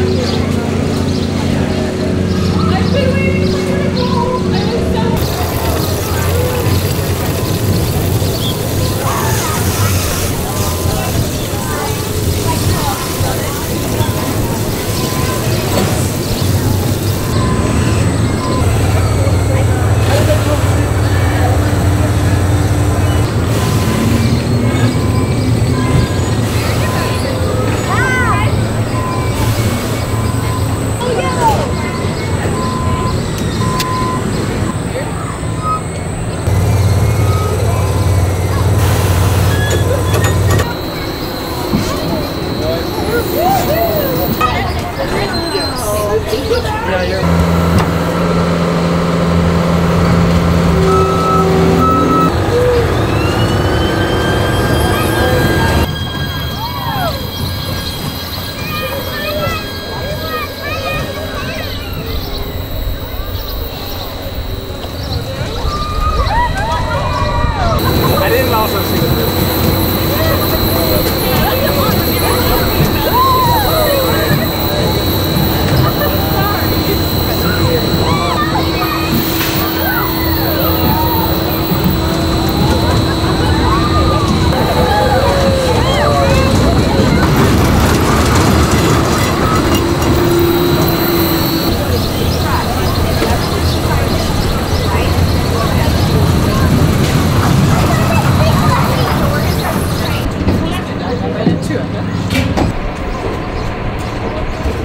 Música Yeah, you're.